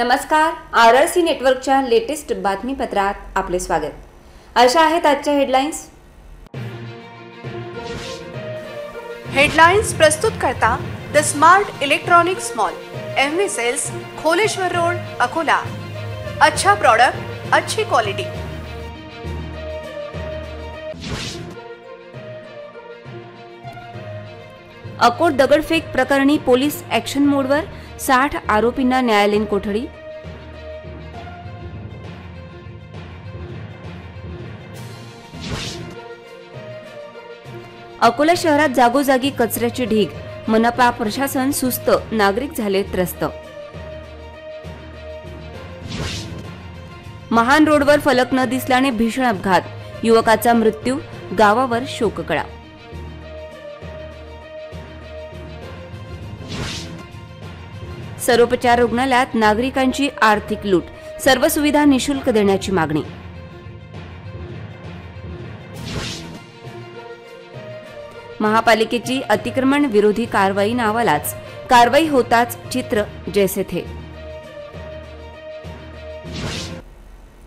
नमस्कार R R C नेटवर्कच्या latest बातमीपत्रात आपले स्वागत. अशा आहेत आजच्या हेडलाईन्स. हेडलाइंस प्रस्तुत करता the smart electronics mall M V sales Kholeshwar road Akola. अच्छा प्रोडक्ट अच्छी क्वालिटी. अकोट दगडफेक प्रकरणी पोलीस ऍक्शन मोडवर साठ आरोपींना न्यायालयीन कोठडी? अकोला शहरात जागोजागी कचऱ्याची ढीग मनपा प्रशासन सुस्त नागरिक झाले त्रस्त. महान रोडवर फलक न दिसल्याने भीषण अपघात युवकाचा मृत्यू गावावर शोककळा. सर्वोपचार रुग्णालयात नागरिकांची आर्थिक लूट. सर्व सुविधा निशुल्क देण्याची मागणी. महापालिकेची अतिक्रमण विरोधी कारवाई नावालाच कारवाई होताच चित्र जैसे थे.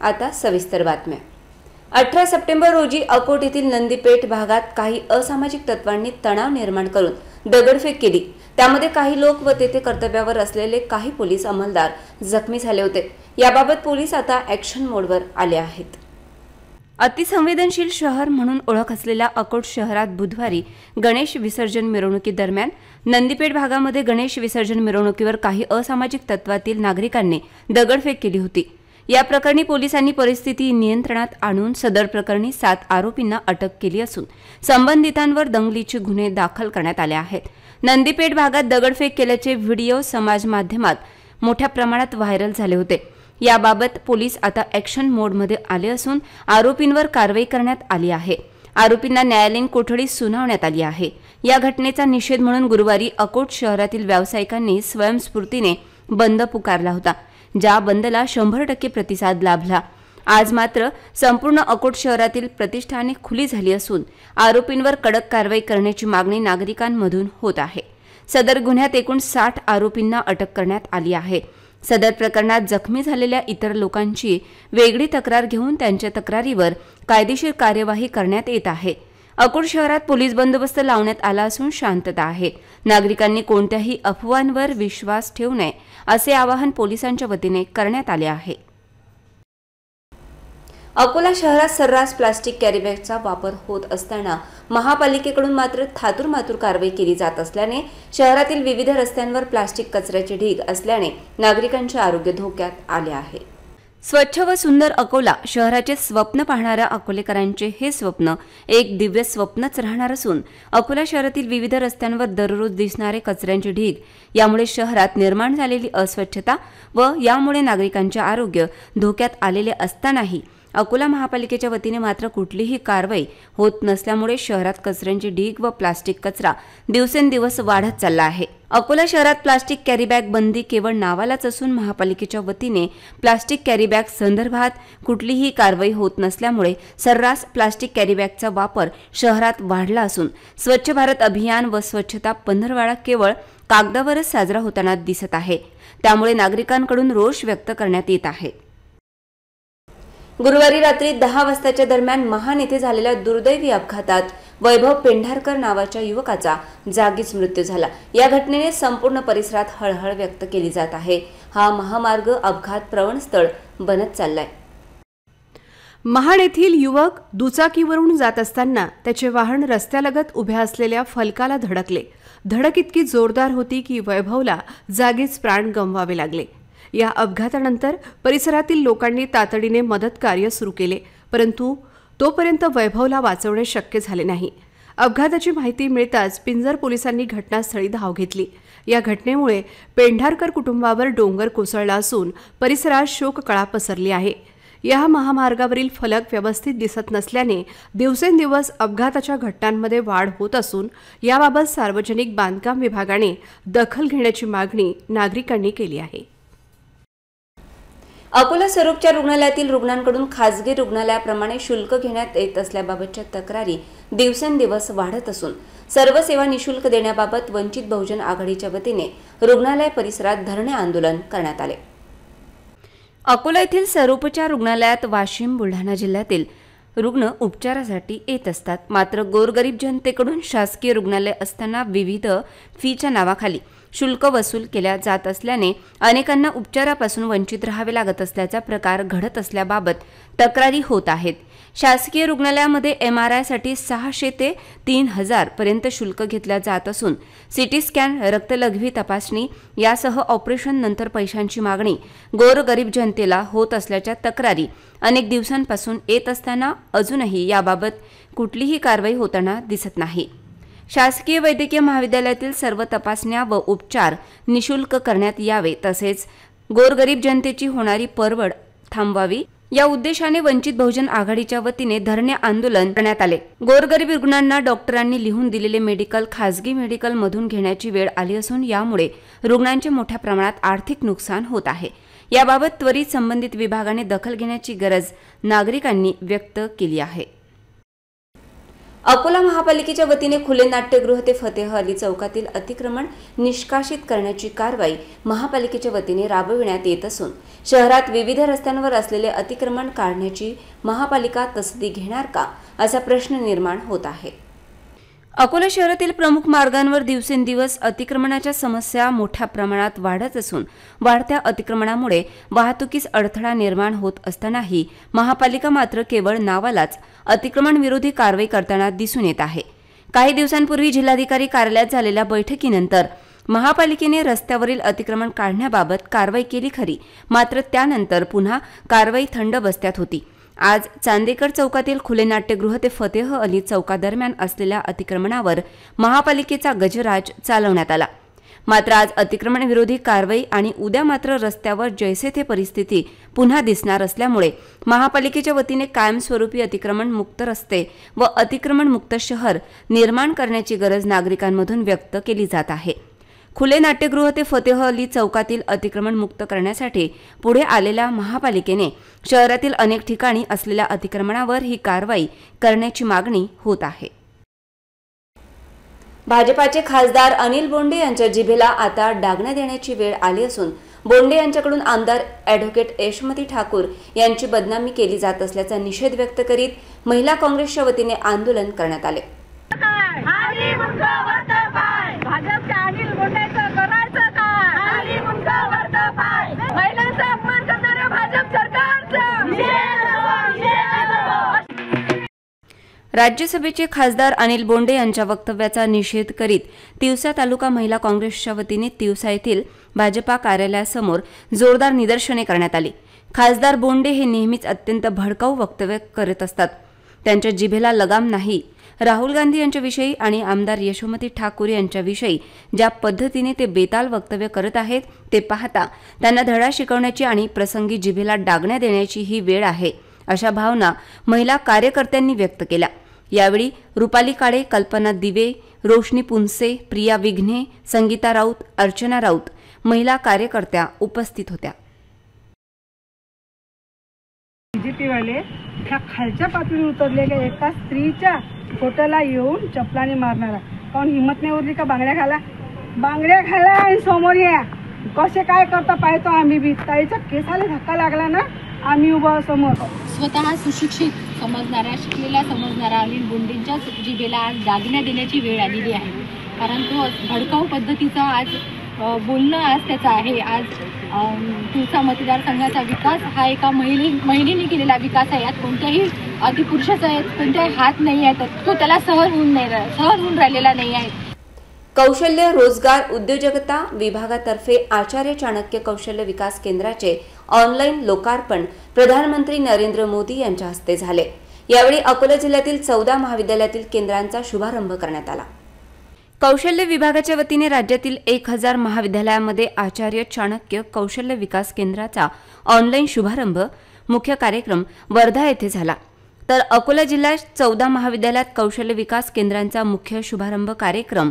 आता सविस्तर बातम्या. अठरा सप्टेंबर रोजी अकोट येथील नंदीपेठ भागात काही असामाजिक तत्वांनी तणाव निर्माण करून दगडफेक केली. त्यामध्ये काही लोक व तेथे कर्तव्यावर असलेले काही पोलीस अंमलदार जखमी झाले होते. याबाबत पोलीस आता ऍक्शन मोडवर आले आहेत. अतिसंवेदनशील शहर म्हणून ओळख असलेल्या अकोट शहरात बुधवारी गणेश विसर्जन मिरवणुकीदरम्यान नंदीपेठ भागामध्ये गणेश विसर्जन मिरवणुकीवर काही असामाजिक तत्वातील नागरिकांनी दगडफेक केली होती. या प्रकरणी पोलिसांनी परिस्थिती नियंत्रणात आणून सदर प्रकरणी सात आरोपींना अटक केली असून संबंधितांवर दंगलीचे गुन्हे दाखल करण्यात आले आहेत. नंदीपेठ भागात दगडफेक केल्याचे व्हिडिओ समाज माध्यमात मोठ्या प्रमाणात व्हायरल झाले होते. याबाबत पोलीस आता ऍक्शन मोडमध्ये आले असून आरोपींवर कारवाई करण्यात आली आहे. आरोपींना न्यायालयीन कोठडी सुनावण्यात आली आहे. या घटनेचा निषेध म्हणून गुरुवारी अकोट शहरातील व्यावसायिकांनी स्वयंस्फूर्तीने बंद पुकारला होता ज्या बंदला शंभर टक्के प्रतिसाद लाभला. आज मात्र संपूर्ण अकोट शहरातील प्रतिष्ठाने खुली झाली असून आरोपींवर कडक कारवाई करण्याची मागणी नागरिकांमधून होत आहे. सदर गुन्ह्यात एकूण साठ आरोपींना अटक करण्यात आली आहे. सदर प्रकरणात जखमी झालेल्या इतर लोकांची वेगळी तक्रार घेऊन त्यांच्या तक्रारीवर कायदेशीर कार्यवाही करण्यात येत आहे. अकोट शहरात पोलीस बंदोबस्त लावण्यात आला असून शांतता आहे. नागरिकांनी कोणत्याही अफवांवर विश्वास ठेवू नये असे आवाहन पोलिसांच्या वतीने करण्यात आले आहे. अकोला शहरात सर्रास प्लास्टिक कॅरीबॅगचा वापर होत असताना महापालिकेकडून मात्र थातूर मातूर कारवाई केली जात असल्याने शहरातील विविध रस्त्यांवर प्लास्टिक कचऱ्याचे ढीग असल्याने नागरिकांचे आरोग्य धोक्यात आले आहे. स्वच्छ व सुंदर अकोला शहराचे स्वप्न पाहणाऱ्या अकोलेकरांचे हे स्वप्न एक दिव्य स्वप्नच राहणार असून अकोला शहरातील विविध रस्त्यांवर दररोज दिसणारे कचऱ्यांचे ढीग यामुळे शहरात निर्माण झालेली अस्वच्छता व यामुळे नागरिकांचे आरोग्य धोक्यात आलेले असतानाही अकोला महापालिकेच्या वतीने मात्र कुठलीही कारवाई होत नसल्यामुळे शहरात कचऱ्यांची ढीग व प्लास्टिक कचरा दिवसेंदिवस वाढत चालला आहे. अकोला शहरात प्लास्टिक कॅरीबॅग बंदी केवळ नावालाच असून महापालिकेच्या वतीने प्लास्टिक कॅरीबॅग संदर्भात कुठलीही कारवाई होत नसल्यामुळे सर्रास प्लास्टिक कॅरीबॅगचा वापर शहरात वाढला असून स्वच्छ भारत अभियान व स्वच्छता पंधरवाडा केवळ कागदावरच साजरा होताना दिसत आहे. त्यामुळे नागरिकांकडून रोष व्यक्त करण्यात येत आहे. गुरुवारी रात्री दहा वाजताच्या दरम्यान महान येथे झालेल्या दुर्दैवी अपघातात वैभव पेंढारकर नावाच्या युवकाचा जागीच मृत्यू झाला. या घटनेने संपूर्ण परिसरात हळहळ व्यक्त केली जात आहे. हा महामार्ग अपघात प्रवण स्थळ बनत चाललाय. महाड येथील युवक दुचाकीवरून जात असताना त्याचे वाहन रस्त्यालगत उभ्या असलेल्या फलकाला धडकले. धडक इतकी जोरदार होती की वैभवला जागीच प्राण गमवावे लागले. या अपघातानंतर परिसरातील लोकांनी तातडीने मदत कार्य सुरू केले परंतु तोपर्यंत वैभवला वाचवणे शक्य झाले नाही. अपघाताची माहिती मिळताच पिंजर पोलिसांनी घटनास्थळी धाव घेतली. या घटनेमुळे पेंढारकर कुटुंबावर डोंगर कोसळला असून परिसरात शोककळा पसरली आहे. या महामार्गावरील फलक व्यवस्थित दिसत नसल्याने दिवसेंदिवस अपघाताच्या घटनांमध्ये वाढ होत असून याबाबत सार्वजनिक बांधकाम विभागाने दखल घेण्याची मागणी नागरिकांनी केली आहे. अकोला स्वरूपच्या रुग्णालयातील रुग्णांकडून खासगी रुग्णालयाप्रमाणे शुल्क घेण्यात येत असल्याबाबतच्या तक्रारी दिवसेंदिवस वाढत असून सर्व सेवा निशुल्क देण्याबाबत वंचित बहुजन आघाडीच्या वतीने रुग्णालय परिसरात धरणे आंदोलन करण्यात आले. अकोला येथील स्वरूपच्या रुग्णालयात वाशिम बुलढाणा जिल्ह्यातील रुग्ण उपचारासाठी येत असतात. मात्र गोरगरीब जनतेकडून शासकीय रुग्णालय असताना विविध फीच्या नावाखाली शुल्क वसूल केल्या जात असल्याने अनेकांना उपचारापासून वंचित राहावे लागत असल्याचा प्रकार घडत असल्याबाबत तक्रारी होत आहेत. शासकीय रुग्णालयामध्ये एम आर आयसाठी सहाशे ते तीन हजार पर्यंत शुल्क घेतल्या जात असून सिटी स्कॅन रक्तलघवी तपासणी यासह ऑपरेशन नंतर पैशांची मागणी गोरगरीब जनतेला होत असल्याच्या तक्रारी अनेक दिवसांपासून येत असताना अजूनही याबाबत कुठलीही कारवाई होताना दिसत नाही. शासकीय वैद्यकीय महाविद्यालयातील सर्व तपासण्या व उपचार निशुल्क करण्यात यावे तसेच गोरगरीब जनतेची होणारी परवड थांबवावी. या उद्देशाने वंचित बहुजन आघाडीच्या वतीने धरणे आंदोलन करण्यात आले. गोरगरीब रुग्णांना डॉक्टरांनी लिहून दिलेले मेडिकल खासगी मेडिकल मधून घेण्याची वेळ आली असून यामुळे रुग्णांचे मोठ्या प्रमाणात आर्थिक नुकसान होत आहे. याबाबत त्वरित संबंधित विभागाने दखल घेण्याची गरज नागरिकांनी व्यक्त केली आहे. अकोला महापालिकेच्या वतीने खुले नाट्यगृह ते फतेह अली चौकातील अतिक्रमण निष्कासित करण्याची कारवाई महापालिकेच्या वतीने राबविण्यात येत असून शहरात विविध रस्त्यांवर असलेले अतिक्रमण काढण्याची महापालिका तसदी घेणार का असा प्रश्न निर्माण होत आहे. अकोला शहरातील प्रमुख मार्गांवर दिवसेंदिवस अतिक्रमणाच्या समस्या मोठ्या प्रमाणात वाढत असून वाढत्या अतिक्रमणामुळे वाहतुकीस अडथळा निर्माण होत असतानाही महापालिका मात्र केवळ नावालाच अतिक्रमण विरोधी कारवाई करताना दिसून येत आहे. काही दिवसांपूर्वी जिल्हाधिकारी कार्यालयात झालेल्या बैठकीनंतर महापालिकेने रस्त्यावरील अतिक्रमण काढण्याबाबत कारवाई केली खरी मात्र त्यानंतर पुन्हा कारवाई थंड बसत्यात होती. आज चांदेकर चौकातील खुले नाट्यगृह ते फतेह अली चौकादरम्यान असलेल्या अतिक्रमणावर महापालिकेचा गजराज चालवण्यात आला. मात्र आज अतिक्रमणविरोधी कारवाई आणि उद्या मात्र रस्त्यावर जैसे थे परिस्थिती पुन्हा दिसणार असल्यामुळे महापालिकेच्या वतीने कायमस्वरूपी अतिक्रमण मुक्त रस्ते व अतिक्रमण मुक्त शहर निर्माण करण्याची गरज नागरिकांमधून व्यक्त केली जात आहे. खुले नाट्यगृह ते फतेह अली चौकातील अतिक्रमण मुक्त करण्यासाठी पुढे आलेल्या महापालिकेने शहरातील अनेक ठिकाणी असलेल्या अतिक्रमणावर ही कारवाई करण्याची मागणी होत आहे. भाजपाचे खासदार अनिल बोंडे यांच्या जिभेला आता डागण्या देण्याची वेळ आली असून बोंडे यांच्याकडून आमदार ॲडव्होकेट यशमती ठाकूर यांची बदनामी केली जात असल्याचा निषेध व्यक्त करीत महिला काँग्रेसच्या वतीने आंदोलन करण्यात आले. आणि मुंग वरत पाय. भाजपच्या अनिल बोंडेचं करायचं काय? आणि मुंग वरत पाय. महिलांचा अपमान करणाऱ्या भाजप सरकारचं. राज्यसभेचे खासदार अनिल बोंडे यांच्या वक्तव्याचा निषेध करीत तिवसा तालुका महिला काँग्रेसच्या वतीने तिवसा येथील भाजपा कार्यालयासमोर जोरदार निदर्शने करण्यात आली. खासदार बोंडे हे नेहमीच अत्यंत भडकाऊ वक्तव्य करत असतात. त्यांच्या जिभेला लगाम नाही राहुल गांधी यांच्याविषयी आणि आमदार यशोमती ठाकूर यांच्याविषयी ज्या पद्धतीने ते बेताल वक्तव्य करत आहेत ते पाहता त्यांना धडा शिकवण्याची आणि प्रसंगी जिभेला डागण्या देण्याची ही वेळ आहे अशा भावना महिला कार्यकर्त्यांनी व्यक्त केल्या. यावेळी रुपाली काळे कल्पना दिवे रोशनी पुनसे प्रिया विघ्ने संगीता राऊत अर्चना राऊत महिला कार्यकर्त्या उपस्थित होत्या. बीजेपीवाले ह्या खालच्या पातळीवर उतरलेल्या एका स्त्रीच्या फोटोला येऊन चपलाने मारणारा काऊन हिंमत नाही उरली का बांगड्या खाला बांगड्या खाला आणि समोर या. कसे काय करता पाहतो आम्ही बी. ताईचा केसाला धक्का लागला ना आम्ही उभं समोर. स्वतः सुशिक्षित समजणाऱ्या शिकलेला समजणाऱ्या अनिल गुंडींच्या जिभेला आज दागिन्या देण्याची वेळ आलेली आहे. कारण तो भडकाऊ पद्धतीचा आज बोलणं आज त्याचं आहे. आज तुमचा मतदारसंघाचा विकास हा एका महिले महिलेने केलेला विकास आहे. यात कोणत्याही अतिपुरुषाचा यात कोणत्याही हात नाही आहे. तर तो त्याला सहज होऊन नाही सहज होऊन राहिलेला नाही आहे. कौशल्य रोजगार उद्योजकता विभागातर्फे आचार्य चाणक्य कौशल्य विकास केंद्राचे ऑनलाईन लोकार्पण प्रधानमंत्री नरेंद्र मोदी यांच्या हस्ते झाले. यावेळी अकोला जिल्ह्यातील चौदा महाविद्यालयातील केंद्रांचा शुभारंभ करण्यात आला. कौशल्य विभागाच्या वतीने राज्यातील एक हजार महाविद्यालयामध्ये आचार्य चाणक्य कौशल्य विकास केंद्राचा ऑनलाईन शुभारंभ मुख्य कार्यक्रम वर्धा येथे झाला. तर अकोला जिल्ह्यात चौदा महाविद्यालयात कौशल्य विकास केंद्रांचा मुख्य शुभारंभ कार्यक्रम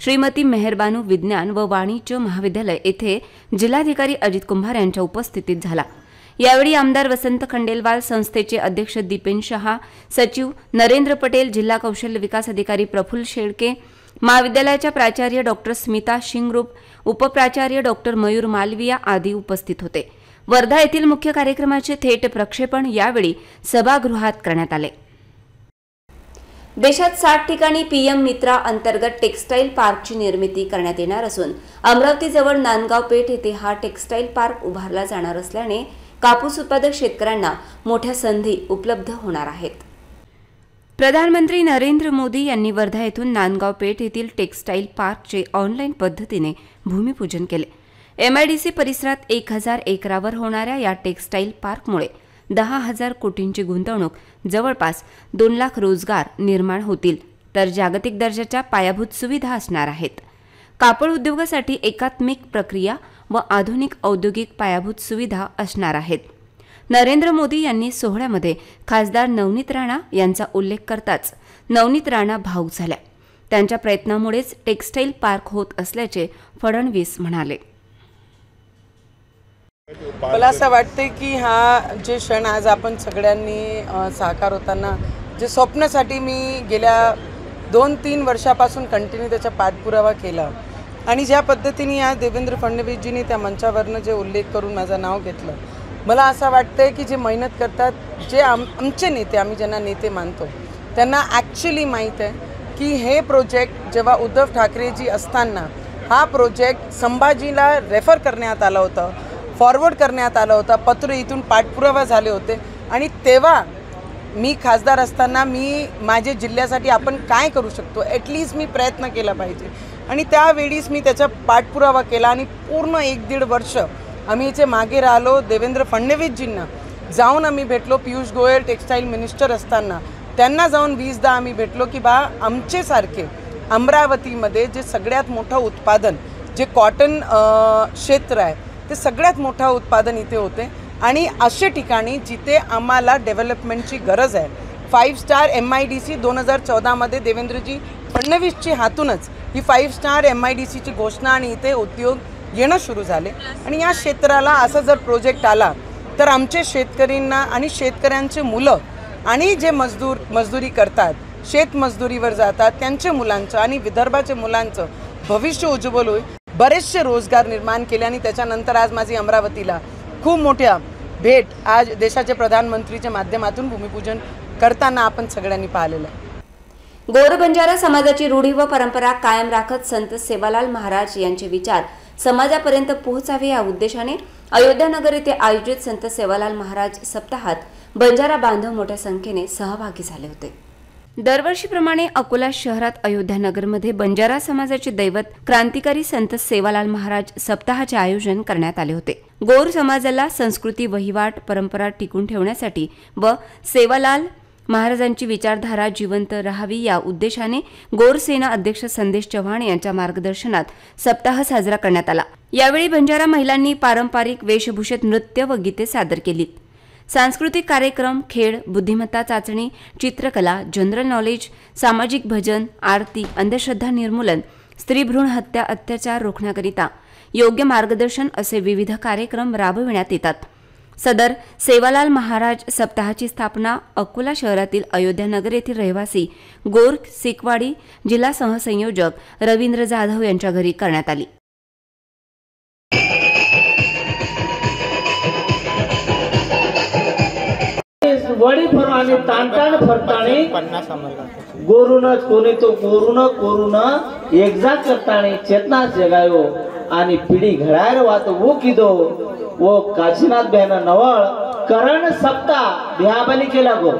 श्रीमती मेहरबानू विज्ञान व वाणिज्य महाविद्यालय येथे जिल्हाधिकारी अजित कुंभार यांच्या उपस्थितीत झाला. यावेळी आमदार वसंत खंडेलवाल संस्थेचे अध्यक्ष दीपेन शहा सचिव नरेंद्र पटेल जिल्हा कौशल्य विकास अधिकारी प्रफुल्ल शेळके महाविद्यालयाच्या प्राचार्य डॉक्टर स्मिता शिंगरूप उपप्राचार्य डॉक्टर मयूर मालविया आदी उपस्थित होते. वर्धा येथील मुख्य कार्यक्रमाचे थेट प्रक्षेपण यावेळी सभागृहात करण्यात आले. देशात साठ ठिकाणी पीएम मित्रा अंतर्गत टेक्स्टाईल पार्कची निर्मिती करण्यात येणार असून अमरावतीजवळ नांदगाव पेठ येथे हा टेक्स्टाईल पार्क उभारला जाणार असल्याने कापूस उत्पादक शेतकऱ्यांना मोठ्या संधी उपलब्ध होणार आहेत. प्रधानमंत्री नरेंद्र मोदी यांनी वर्धा येथून नांदगाव पेठ येथील टेक्स्टाईल पार्कचे ऑनलाईन पद्धतीने भूमिपूजन केले. एमआयडीसी परिसरात एक हजार एकरावर होणाऱ्या या टेक्स्टाईल पार्कमुळे दहा हजार कोटींची गुंतवणूक जवळपास दोन लाख रोजगार निर्माण होतील तर जागतिक दर्जाच्या पायाभूत सुविधा असणार आहेत. कापड उद्योगासाठी एकात्मिक प्रक्रिया व आधुनिक औद्योगिक पायाभूत सुविधा असणार आहेत. नरेंद्र मोदी यांनी सोहळ्यामध्ये खासदार नवनीत राणा यांचा उल्लेख करताच नवनीत राणा भाऊक झाल्या. त्यांच्या प्रयत्नामुळेच टेक्स्टाईल पार्क होत असल्याचे फडणवीस म्हणाले. मला असं वाटते की हा जे क्षण आज आपण सगळ्यांनी साकार होताना जे स्वप्नासाठी मी गेल्या दोन तीन वर्षापासून कंटिन्यू त्याचा पाठपुरावा केला आणि ज्या पद्धतीने आज देवेंद्र फडणवीसजींनी त्या मंचावरनं जे उल्लेख करून माझं नाव घेतलं मला असं वाटतंय की जे मेहनत करतात जे आम आमचे नेते आम्ही ज्यांना नेते मानतो त्यांना ॲक्च्युली माहीत आहे की हे प्रोजेक्ट जेव्हा उद्धव ठाकरेजी असताना हा प्रोजेक्ट संभाजीला रेफर करण्यात आला होता फॉरवर्ड करण्यात आला होता पत्र इथून पाठपुरावा झाले होते आणि तेव्हा मी खासदार असताना मी माझ्या जिल्ह्यासाठी आपण काय करू शकतो? ॲटलिस्ट मी प्रयत्न केला पाहिजे. आणि त्यावेळीच मी त्याचा पाठपुरावा केला आणि पूर्ण एक दीड वर्ष आम्ही इथे मागे राहिलो देवेंद्र फडणवीसजींना. जाऊन आम्ही भेटलो पियुष गोयल टेक्स्टाईल मिनिस्टर असताना. त्यांना जाऊन वीसदा आम्ही भेटलो की बा आमचेसारखे अमरावतीमध्ये जे सगळ्यात मोठं उत्पादन जे कॉटन क्षेत्र आहे ते सगळ्यात मोठं उत्पादन इथे होते. आणि असे ठिकाणी जिथे आम्हाला डेव्हलपमेंटची गरज आहे. Five star M I D C दोन हजार चौदामध्ये देवेंद्रजी फडणवीसची हातूनच ही five star M I D सीची घोषणा आणि इथे उद्योग येणं सुरू झाले. आणि या क्षेत्राला असा जर प्रोजेक्ट आला तर आमचे शेतकरींना आणि शेतकऱ्यांचे मुलं आणि जे मजदूर मजदुरी करतात शेतमजदुरीवर जातात त्यांच्या मुलांचं आणि विदर्भाच्या मुलांचं भविष्य उज्ज्वल होईल. बरेचसे रोजगार निर्माण केले आणि त्याच्यानंतर आज माझी अमरावतीला खूप मोठ्या भेट आज देशाचे प्रधानमंत्रीच्या माध्यमातून भूमिपूजन करताना आपण सगळ्यांनी पाहिलेलं आहे. गोर बंजारा समाजाची रूढी व परंपरा कायम राखत संत सेवालाल महाराज यांचे विचार समाजापर्यंत पोहोचावे या उद्देशाने अयोध्यानगर येथे आयोजित संत सेवालाल महाराज सप्ताहात बंजारा बांधव मोठ्या संख्येने सहभागी झाले होते. दरवर्षीप्रमाणे अकोला शहरात अयोध्यानगरमध्ये बंजारा समाजाचे दैवत क्रांतिकारी संत सेवालाल महाराज सप्ताहाचे आयोजन करण्यात आले होते. गोर समाजाला संस्कृती वहिवाट परंपरा टिकून ठेवण्यासाठी व सेवालाल महाराजांची विचारधारा जिवंत राहावी या उद्देशाने गोरसेना अध्यक्ष संदेश चव्हाण यांच्या मार्गदर्शनात सप्ताह साजरा करण्यात आला. यावेळी बंजारा महिलांनी पारंपरिक वेशभूषेत नृत्य व गीते सादर केलीत. सांस्कृतिक कार्यक्रम खेळ बुद्धिमत्ता चाचणी चित्रकला जनरल नॉलेज सामाजिक भजन आरती अंधश्रद्धा निर्मूलन स्त्रीभ्रूण हत्या अत्याचार रोखण्याकरिता योग्य मार्गदर्शन असे विविध कार्यक्रम राबविण्यात येतात. सदर सेवालाल महाराज सप्ताहाची स्थापना अकोला शहरातील अयोध्यानगर येथील रहिवासी गोर्ख सिकवाडी जिल्हा सहसंयोजक रवींद्र जाधव यांच्या घरी करण्यात आली. वडी फर आणि ताणताण फरताणी गोरुन कोणी तो गोरुन कोरुन एकजा करताने चेतना जगायो. आणि पिढी घडायर वात वो किदो वो काशीनाथ बहन नवळ करण सप्ता बिहाबली केला गो.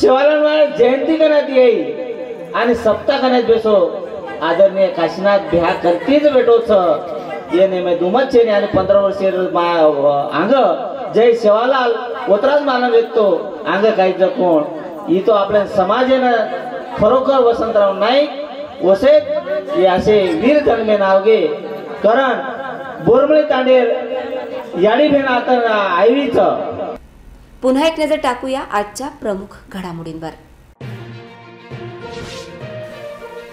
शिवाला जयंती करण्यात येई आणि सप्ता करण्यात बेसो. आदरणीय काशीनाथ बिहा करतीच भेटोच ये मी दुमत छे आणि पंधरा वर्ष अंग जय शिवालाल ओतराज मानव येतो अंग काही कोण. इथं आपल्या समाजेनं खरोखर वसंतराव नाईक वसे हे असे वीर जन्मे नाव घे कारण बोरमळे तांडेर याडी भेण आता आईवीचं. पुन्हा एक नजर टाकूया आजच्या प्रमुख घडामोडींवर.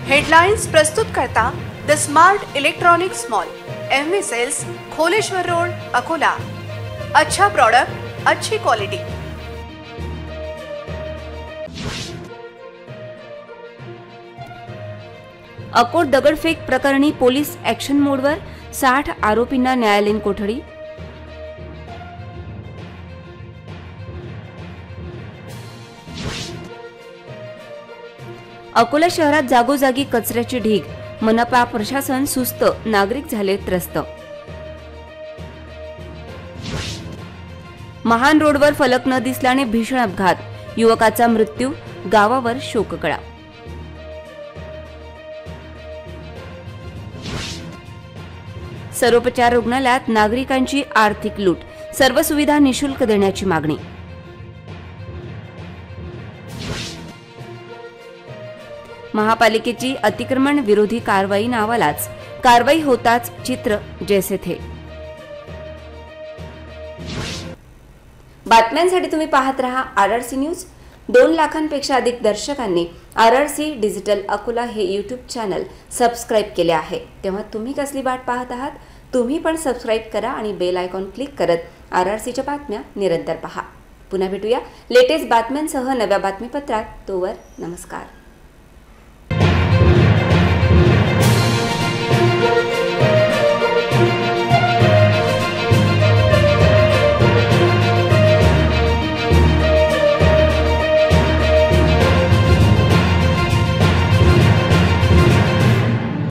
हेडलाइन्स प्रस्तुत करता the smart electronics mall M V sales Kholeshwar road Akola. अच्छा प्रोडक्ट अच्छी क्वालिटी अकोट दगडफेक प्रकरणी पोलीस ॲक्शन मोडवर साठ आरोपींना न्यायालयीन कोठडी. अकोला शहरात जागोजागी कचऱ्याची ढीग. मनपा प्रशासन सुस्त नागरिक झाले त्रस्त. महान रोडवर फलक न दिसल्याने भीषण अपघात. युवकाचा मृत्यू गावावर शोककळा. सर्वोपचार रुग्णालयात नागरिकांची आर्थिक लूट. सर्व सुविधा निशुल्क देण्याची मागणी. महापालिकेची अतिक्रमण विरोधी कारवाई नावालाच कारवाई होताच चित्र जैसे थे बातम्यांसाठी तुम्ही पाहत रहा आर आर सी न्यूज. दोन लाखांपेक्षा अधिक दर्शकांनी R R C digital Akola हे यूट्यूब चॅनल सबस्क्राईब केले आहे. तेव्हा तुम्ही कसली वाट पाहत आहात? तुम्ही पण सबस्क्राईब करा आणि बेल आयकॉन क्लिक करत आर आर सीच्या बातम्या निरंतर पहा. पुन्हा भेटूया लेटेस्ट बातम्यांसह नव्या बातमीपत्रात. तोवर नमस्कार.